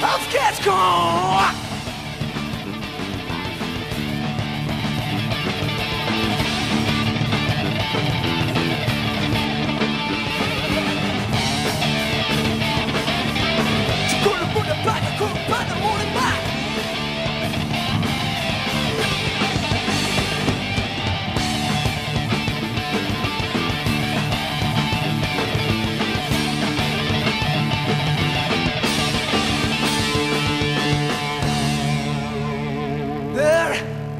Let's get going.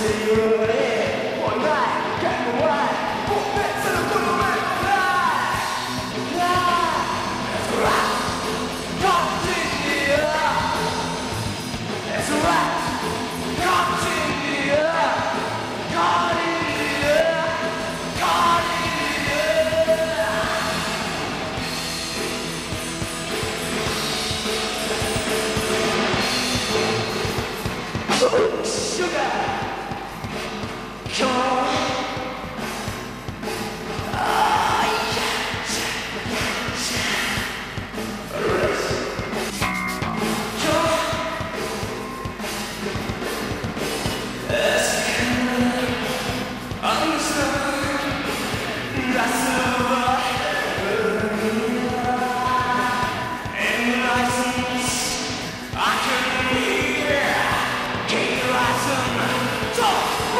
to you.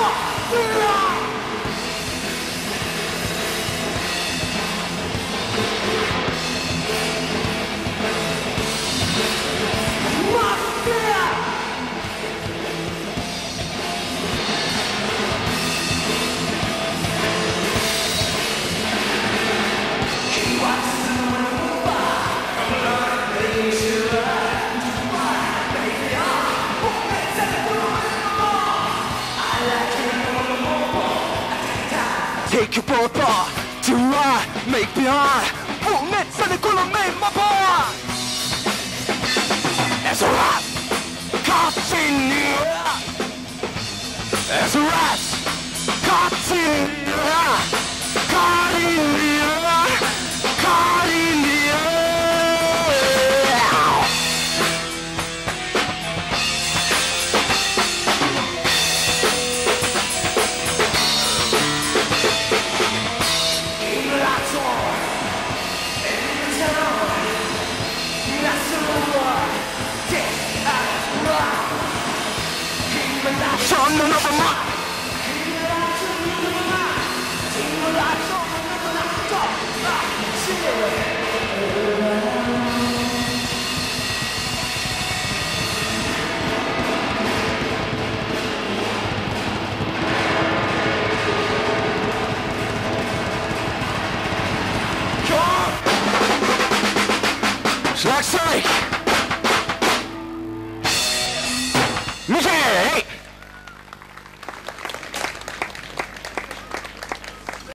うわ que peux pas Tu vois, mec bien Pour mettre ça ne même pas It's a Rat Continue. It's a Rat Continue. Yeah. hey, hey.